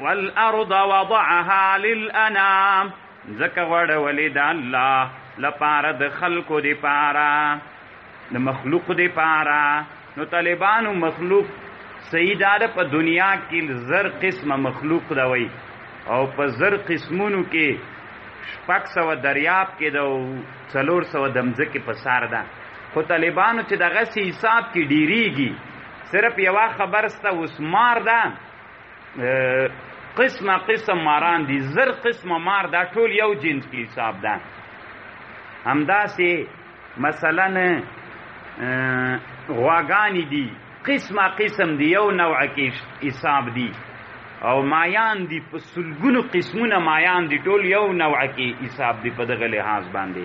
والارض وضعها للانام ځکه غوړولې د الله لپاره د خلکو دی پاره د مخلوق دی پاره نو طالبانو مخلوق سیداره په دنیا کې زر قسمه مخلوق دا وای او په زر قسمونو کې شپږ سو دریاب کې دا څلور سو دمځکه په سار ده خو طالبانو چې دغه حساب کې ډیریږي صرف یوا خبر ستا اوس مار دا قسمه قسم ماران دي زر قسمه مار دا ټول یو جنس کې حساب ده همداسې مثلا غواګانی دي قسمه قسم دی یو نوع کې حساب دي او مایان دي په سلګونو قسمونه مایان دي ټول یو نوع کې حساب دي په دغه لحاظ باندې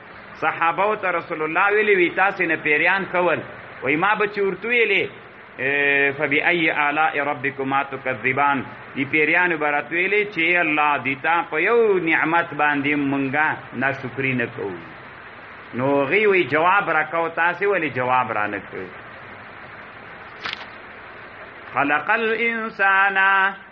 صحابه او ته رسول الله ویلی وی تاسو نه پیریان خول وای ما به چورتو ویلی فبأي آلاء ربكما تكذبان دی پیریانو برات ویلی چې الله دی تا په یو نعمت باندې مونږه ناشکری نه کوو نو غي وی جواب راکاو تاسو ولی جواب را نه کوي خلق الانسان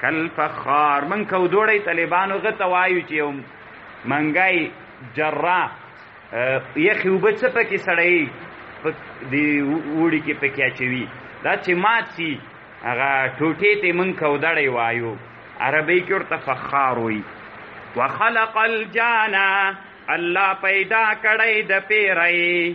کل فخار من کو دوړی طالبانو غه توایو چې یو منګای جرا یخي وبڅ پکې سړی دی وړي کې پکې اچوي دا چې مات سي هغه ټوټې ته من کو دړی وایو عربی کې ورته فخار وي وخلق الجانا الله پیدا کړی د پیرای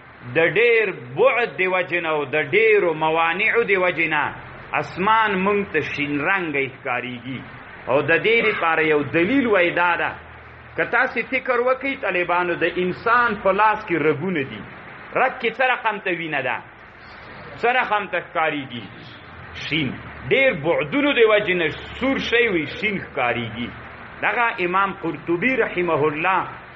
د ډېر بعد د وجې نه او د ډېرو موانعو د وجې نه اسمان مونږ ته شین رنګی ښکاریږي او د دې لپاره یو دلیل وای دا ده که تاسو فکر وکړئ طالبانو د انسان په لاس کې رګونه دي رګ کې څه رقم ته وینه ده څه رقم ته ښکاریږي شین ډېر بعدونو د وجې نه سور شی وي شین ښکاریږي دغه امام قرطبي رحمه الله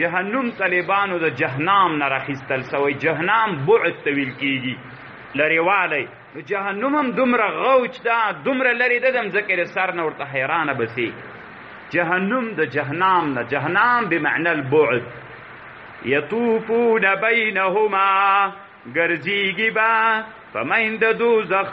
جهنم طالبانو د جهنم نه راخیستل سوی جهنم بعد ته ویل کیږي لرېوالی نو جهنم هم دومره غوچ ده دومره لرې ده د مځکې د سر نه ورته حیرانه بسې جهنم د جهنم نه جهنم بمعنى البعد یطوفون بینهما ګرځېږي به په میند دوزخ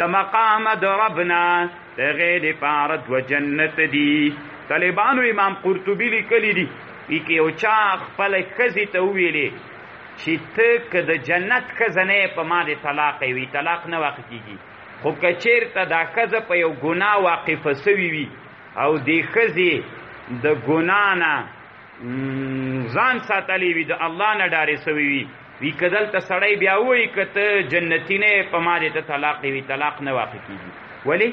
د مقام د رب نه د هغې لپاره دوه جنت دي طالبانو امام قرطبي لیکلي دي کې یو چا خپل ښځې ته وویلې چې ته که د جنت ښځه نه یې په ما دې طلاق یې وي طلاق نه واقع کېږي خو که چېرته دا ښځه په یو ګناه واقفه سوي وي او دې ښځې د ګناه نه ځان ساتلی وي د الله نه ډارې سوي وي وی که دلته سړی بیا وایي که ته جنتي نه یې په ما دې ته طلاق وي طلاق نه واقع کېږي ولې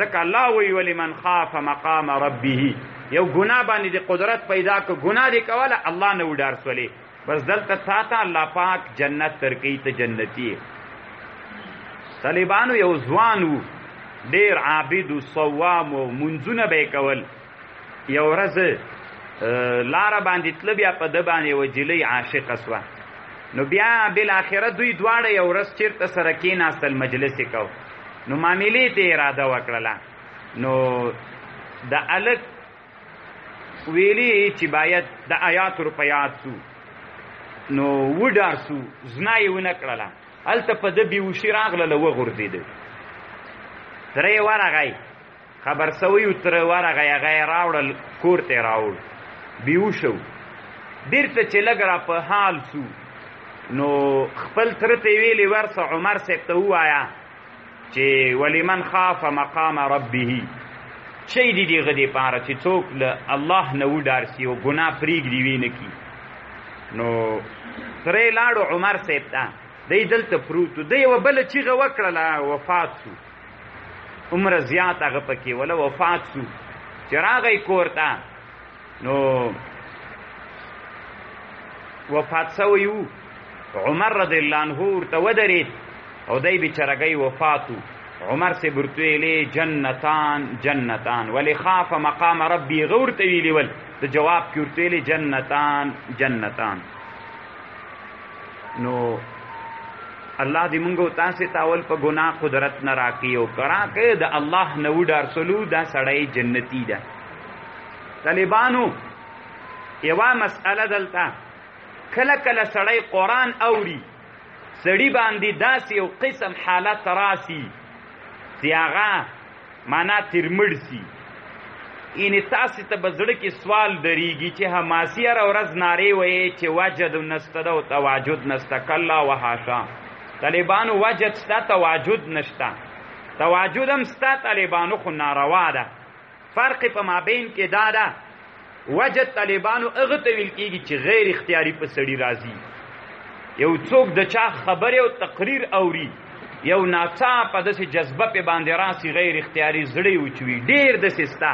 ځکه الله وایي ولمن خاف مقام ربه یو ګناه باندې د قدرت پیدا که ګناه دې کوله الله نه وډار سولې بس دلته تا ته الله پاک جنت ترکې ته جنتي طالبانو یو ځوان وو ډېر عابد و صوام و منځونه به یې کول یو ورځ لار باندې تل بیا په د باندې وجلی عاشق اسوا نو بیا بل اخره دوی دواړه یو ورځ چیرته سره کې ناستل مجلس کو نو معاملې ته اراده وکړه نو د الک ویلی چې باید د آیات رو پیاد سو نو وډار سو زنای ونه کړله الته په د بیوشي راغله لوغور دیده درې واره غي خبر سوی و تره ورغی هغه یې راوړل کور ته یې راوړ بیهوشه و بیرته چې لږ را په حال سو نو خپل تره ته یې ویلې ورسه عمر صاحب ته ووایه چې ولمن خاف مقام ربه شي دي دغه دې پاره چې څوک له الله نه وډار سي او ګناه پرېږدي وي نه کي نو ترې لاړو عمر صاحب ته دی دلته پروت دی یوه بله چیغه وکړله وفات سو عمر زیات هغه پکې ولا وفات سو چې راغی کور ته نو وفات سوی وو عمر رضی الله عنه ورته ودرېد او دی بیچارګی وفات وو عمر سے برتویلی جنتان جنتان ولی خاف مقام ربی غور تویلی ول د جواب کې ورتویلی جنتان جنتان نو الله دې موږ او تاسو ته اول په ګناه قدرت نه راکړي او کرا کې د الله نه وډار سلو دا سړی جنتی ده طالبانو یوا مسأله دلته کله کله سړی قران اوري سړی باندې داسې یو قسم حالت راسي چې هغه مانا تر مړ سي. یعنې تاسې ته به زړه کې سوال درېږي چې حماسي هره ورځ نارې ویې چې وجد نسته ده او تواجد نسته کلا وحاشا طالبانو وجد ستا تواجد نشته تواجد هم ستا طالبانو خو ناروا ده فرق په مابین کې دا ده وجد طالبانو هغه ته ویل کېږي چې غیر اختیاري په سړي راځي یو څوک د چا خبرې او تقریر اوري یو ناڅاپه داسې جذبه پې باندې راسي غیر اختیاري زړه یې وچوي ډېر داسې سته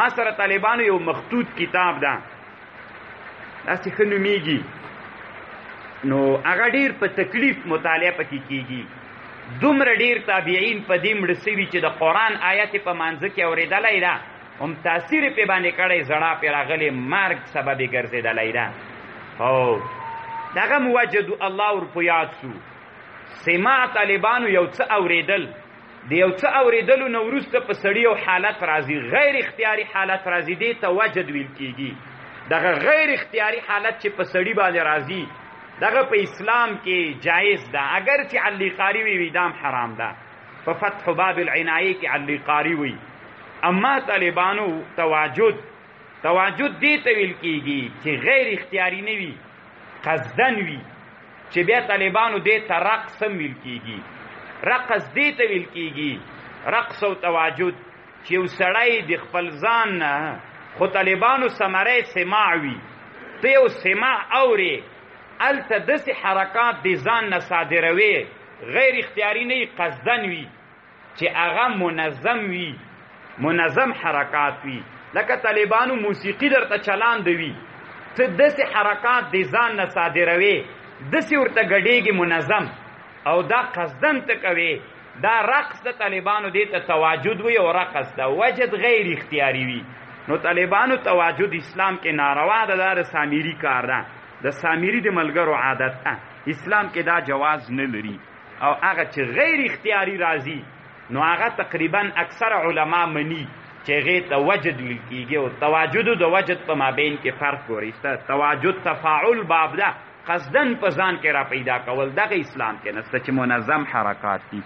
ما سره طالبانو یو مخطوط کتاب ده داسې ښه نومېږي نو هغه ډېر په تکلیف مطالعه پکې کېږي دومره ډېر تابعین په دې مړه سوي چې د قرآن آیت په مانځه کې اورېدلی ده هم تاثیر په باندې کړی زړه په راغلی مرګ سبب ګرځیدلی ده او دغه موجد الله ور په یاد سو سما طالبانو یو څه اوریدل د یو څه اوریدلو نو ورسته په سړی او حالت راځي غیر اختیاري حالت راځي دی ته وجد ویل کیږي دغه غیر اختیاري حالت چې په سړی باندې راځي دغه په اسلام کې جایز ده اگر چې علی قاری وی ویدام حرام ده په فتح باب العنایه کې علی قاری وی اما طالبانو تواجد تواجد دی ته ویل کیږي چې غیر اختیاري نه وي قصدن وي چې بیا طالبانو دې ته رقص هم ویل کیږي رقص دې ته ویل کیږي رقص او تواجد چې یو سړی د خپل ځان نه خو طالبانو سمره سماع وي ته یو سماع اورې هلته داسې حرکات د ځان نه صادروې غیر اختیاري نه قصدا وي چې هغه منظم وي منظم حرکات وي لکه طالبانو موسیقي درته چلان دی وي ته داسې حرکات د ځان نه صادروي داسې ورته ګډېږي منظم او دا قصدا ته کوي دا رقص د طالبانو دې ته تواجد وي او رقص دا وجد غیر اختیاري وي نو طالبانو تواجد اسلام کې ناروا ده دا سامری کار ده د سامری د ملګرو عادت اه اسلام کې دا جواز نه لري او هغه چې غیر اختیاري راځي نو هغه تقریبا اکثر علما مني چې غي توجد لکیږي او تواجد او د وجد په مابین کې فرق ګوري ست تواجد تفاعل باب ده قصدن په ځان کې را پیدا کول دغه اسلام کې نسته چې منظم حرکات دي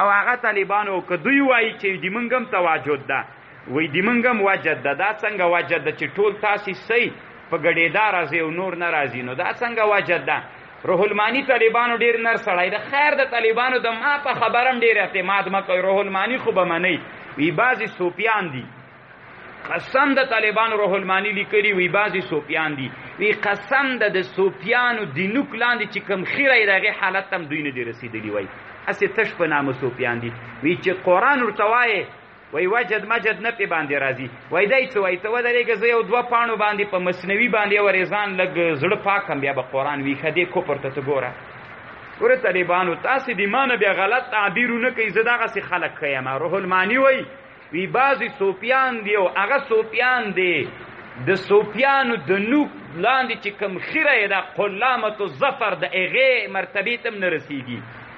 او هغه طالبانو که دوی وایي چې د منګم تواجد ده وای دیمنګم وجد ده دا څنګه وجد ده چې ټول تاسو سي په ګډېدا راځي او نور ناراضي نو دا څنګه وجد ده روح المانی طالبانو ډیر نر سړی د خیر د طالبانو د ما په خبرم ډیر اعتماد مکوي روح المانی خو به منی وی بعضی سوپیان دي قسم د طالبانو روح المانی لیکلی وی بعضی سوپیان دي وی قسم د د سوپیانو د نوک لاندې چې کم خیره دغه حالت تم دوی نه دی رسیدلی وای اسې تش په نامه سوپیان دي وی چې قران ورتوایه وای وجد مجد نه پی باندې راځي وای دای څه وای ته ودرېږه زه یو دوه پاڼو باندې په مصنوي باندې ورې ځان لږ زړه پاک کم بیا به قرآن ویښه دې کفر ته ته ګوره ګوره طالبانو تاسې د ما نه بیا غلط تعبیرونه کوي زه دغسې خلک ښه یم روح المعاني وایي وی بعضې صوفیان دي او هغه صوفیان دی د صوفیانو د نوک لاندې چې کوم خیره یې ده قلامة الظفر د هغې مرتبې ته هم نه رسېږي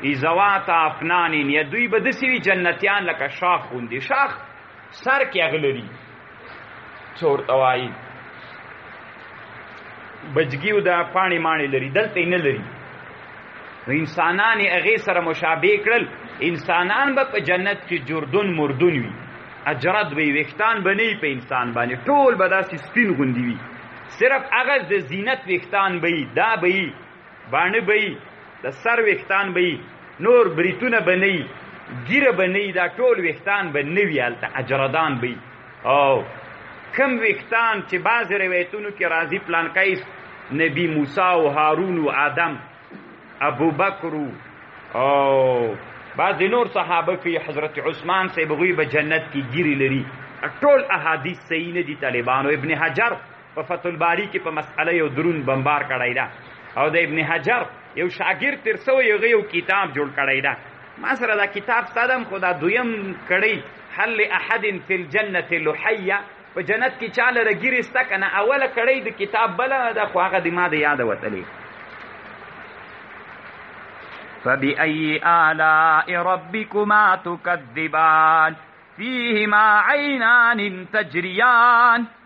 ای ذواتا افنان یا دوی به داسې وي جنتیان لکه شاخ غوندې شاخ سر کې هغه لري څه ورته وایي بجګي او د پاڼې ماڼې لري دلته یې نه لري نو انسانان یې هغې سره مشابه کړل انسانان به په جنت کې جردون مردون وي اجرد به یې ویښتان به نه په انسان باندې ټول به داسې سپین غوندي وي صرف هغه د زینت ویښتان به یي دا به یي باڼه به یي، د سر وېښتان به یي، نور بریتونه به نه یي، ږیره به نه یي، دا ټول وېښتان به نه وي هلته، اجردان به یي او کوم وېښتان چې بعضې روایتونو کې راځي پلانکیس نبي موسی او هارون او آدم ابوبکر او بعضې نور صحابه کې حضرت عثمان صاحب هغوی به جنت کې ګیرې لري ټول احادیث صحیح نه دي طالبانو ابن حجر په فتح الباری کې په مسئله یو درون بمبار کړای دا او د ابن حجر یو شاګرد تر سو یو یو کتاب جوړ کړی دا ما سره دا کتاب سادم خدا دویم کړی حل احد فی الجنه لحیا په جنت کې چاله رګیری ستا کنه اوله کړی د کتاب بل دا خو هغه د ما د یاد وتلی فبأي آلاء ربكما تكذبان فيهما عينان تجريان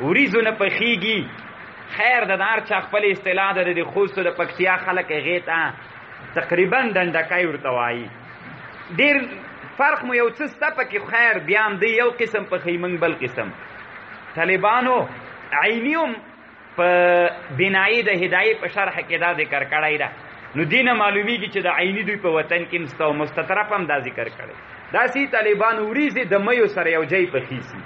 وریځو نه پخیږي خیر د دار چا خپل اصطلاح ده د خوست د پکتیا خلک هغې ته تقریبا دندکای ورته وایي ډېر فرق مو یو څه سته پکې خیر بیا هم دی یو قسم پخوي موږ بل قسم طالبانو عیني هم په بنای د هدايه په شرح کې دا ذکر کړای دا نو دینه معلومیږي چې د عیني دوی په وطن کې مستو مستطرف هم دا ذکر کړي دا سی طالبان وریزي د مې سره یو ځای په خيسي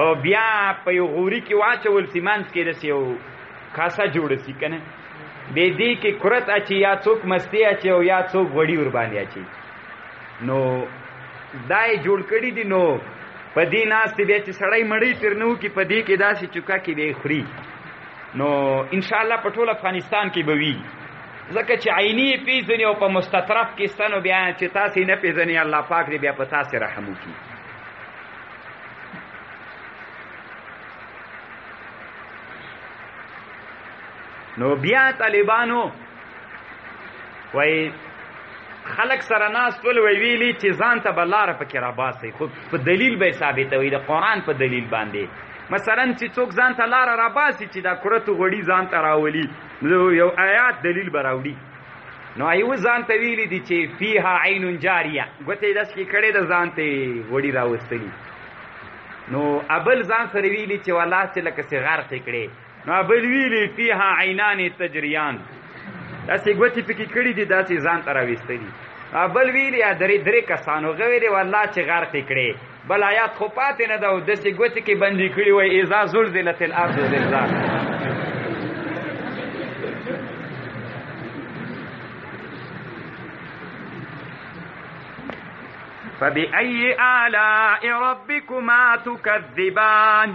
او بیا په یو غوري کې واچول سیمانس کې رسي او کاسا جوړ سي کنه به دې کې کرت اچي یا څوک مستی اچي او یا څوک وړي ور باندې اچي نو دای جوړ کړی دی نو په دې ناس دی چې سړی مړی ترنو کې په دې کې داسې چوکا کې دی خوري نو ان شاء الله په ټول افغانستان کې به وي ځکه چې عیني پیژنې او په مستطرف کې ستنو بیا چې تاسو نه پیژنې الله پاک دې بیا په تاسو رحم وکړي نو بیا طالبانو وای خلق سره ناس ټول وی ویلی چې ځان ته بلاره پکې را باسي خو په دلیل به ثابتوي د قران په دلیل باندې مثلا چې څوک ځان ته لار را باسي چې دا کرته غړي ځان ته راولي یو آیات دلیل براوړي نو ایو ځان ته ویلی دي چې فیها عین جاریه ګوتې داس کې کړي د ځان ته وړي راوستلی نو ابل ځان سره ویلی چې والله چې لکه سي غرق کړي ما بل ویلي فيها عینان تجریان داسې ګوتې پکې کړي دي داسې ځان ته راویستلي ما بل ویلي درې درې کسانو هغه ویلي والله چې غرق یې کړې بل آیات خو پاتې نه ده او داسې ګوتې کې بندې کړي وایي اذا زلزلت الارض زلزال فبأي آلاء ربكما تكذبان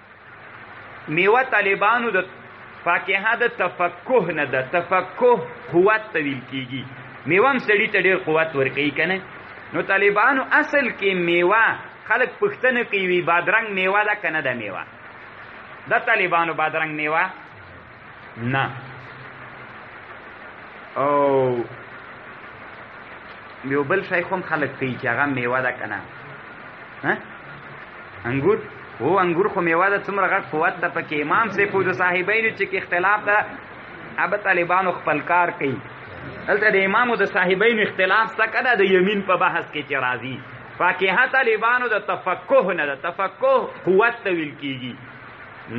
میوه طالبانو د فاکهه د تفکه نه د تفکه قوت طویل کیږي میوه هم سړی ته ډیر قوت ورکوي کنه نو طالبانو اصل کې میوه خلک پښتنه کوي بادرنګ میوه ده کنه د میوه د طالبانو بادرنګ میوه نه او یو بل شای خوم خلق کوي چې هغه میوه ده کنه ها انګور هو انګور خو میوه ده څومره غټ قوت ده پکې امام سیف او د صاحبینو چې کې اختلاف ده اب طالبانو خپل کار کوي دلته د امام او د صاحبینو اختلاف څه کده د یمین په بحث کې چې راځي فاکهه طالبانو د تفقه نه د تفقه قوت ویل کیږي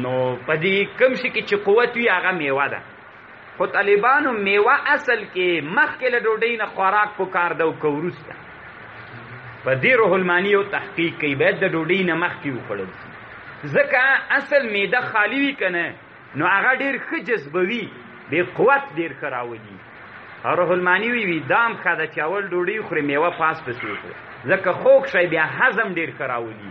نو په دې کوم شي کې چې قوت وي هغه میوه ده خو طالبانو میوه اصل کې مخکې له ډوډۍ نه خوراک په کار ده او که وروسته په دې روح المانی یو تحقیق کوي باید د ډوډۍ نه مخکې وخوړل شي ځکه اصل میده خالی وي که نه نو هغه ډېر ښه جذبوي بې قوت ډېر ښه راولي روح المانی وی وی دام خدا چاول ډوډۍ خوري میوه پاس پسې خوري ځکه خوک شي بیا هضم ډیر خراولي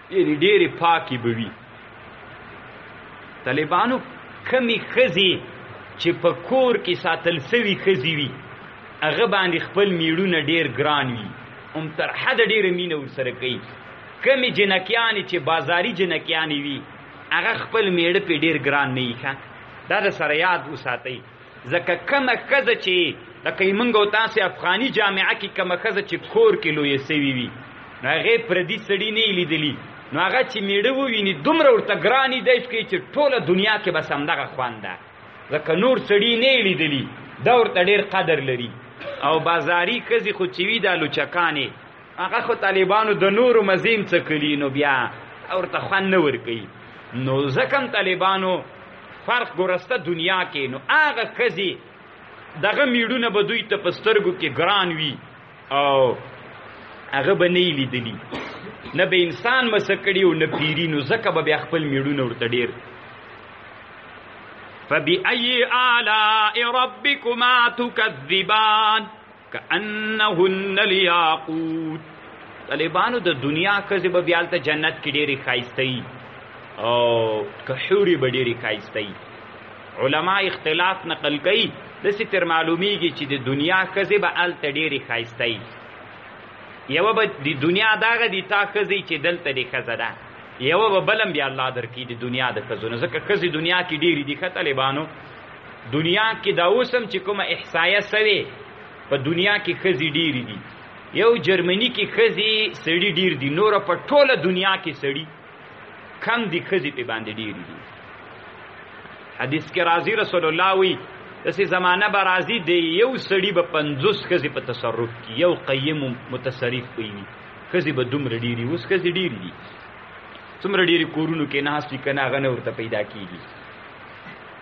یعنی ډېرې پاکې به وي طالبانو کمی ښځې چې په کور کې ساتل سوي ښځې وي هغه باندې خپل میړونه ډېر ګران وي هم تر حده ډېره مینه ورسره کوي کمی جنکیانې چې بازاري جنکیانې وي هغه خپل میړه پې ډېر ګران نه یي ښه دا د سره یاد وساتئ ځکه کومه ښځه چې لکه یې موږ او تاسې افغاني جامعه کې کومه ښځه چې کور کې لویه سوي وي نو هغې پردي سړي نه یې لیدلي نو هغه چې میړه وویني دومره ورته ګراني دی ښکوي چې ټوله دنیا کې بس همدغه خوند ده ځکه نور سړي نه یې لیدلي دا ورته ډېر قدر لري او بازاري ښځې خو چې وي دا لوچکانې هغه خو طالبانو د نورو مزیم څکلی نو بیا ورته خوند نه ورکوي نو ځکه هم طالبانو فرق ګورسته دنیا کې نو هغه ښځې دغه میړونه به دوی ته په سترګو کې ګران وي او هغه به نه لیدلی نه به انسان مسکړي او نه پیری نو ځکه به بیا خپل میړونه ورته ډیر فبأي آلاء ربكما تكذبان کأنهن الیاقوت طالبانو د دنیا کزه به بیال ته جنت کې ډېری خایستای او کحوري به ډېری خایستای علما اختلاف نقل کوي د ستر معلومیږي چې د دنیا کزه به ال ته ډېری خایستای یو به د دنیا داغه دی تا کزه چې دلته دی کزه ده یو به بلم بیا الله درکې د دنیا د کزونه ځکه کزه دنیا کې ډېری دي خه طالبانو دنیا کې دا اوس هم چې کومه احصایه سوې په دنیا کې ښځې ډېرې دي یو جرمني کې ښځې سړي ډېر دي نوره په ټوله دنیا کې سړي کم دي ښځې پې باندې ډېرې دي حدیث کې راځي رسول الله وی داسې زمانه به راځي د یو سړي به پنځوس ښځې په تصرف کې یو قیم متصرف به وي ښځې به دومره ډېرې اوس ښځې ډېرې دي څومره ډېرې کورونو کې ناست دي که نه هغه نه ورته پیدا کېږي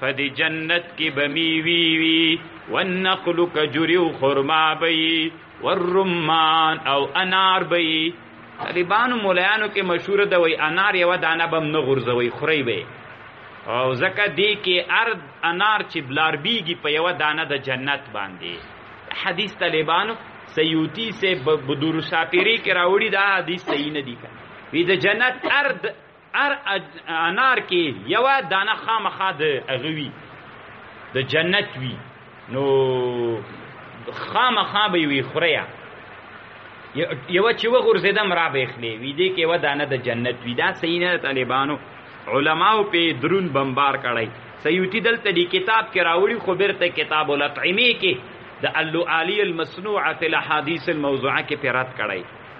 په دې جنت کې به میوي وي والنخل کجور او خرما به وي والرمان او انار به وي طالبانو مولایانو کې مشهور ده وای انار یو دانه بم نه غورځوي خوري به او زکه دی کې ارض انار چې بلار بیږي په یو دانه د جنت باندې حدیث طالبانو سیوتی سے بدور شاپیری کې راوړي دا حدیث صحیح نه دی وی د جنت ارض هر انار کې یوه دانه خامخا د هغه وي د جنت وي نو خامخا به یې وي خوریا یوه چې وغورځېدم را به یې خلې وي دې کې یوه دانه د جنت وي دا صحیح نه طالبانو علماو په درون بمبار کړی سیوتی دلته دی کتاب کې راوړي خو بیرته کتاب الاطعمه کې د اللو عالی المصنوعه فی الاحادیث الموضوعه کې پیرات کړی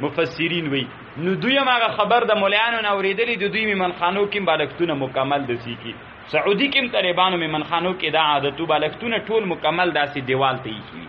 مفسرین وی نو دوی هغه خبر د مولانو نه اوریدلی د دوی میمنخانو کې بالښتونه مکمل د سیکی سعودي کې طالبانو میمنخانو کې دا عادتو بالښتونه ټول مکمل داسې دیوال ته یې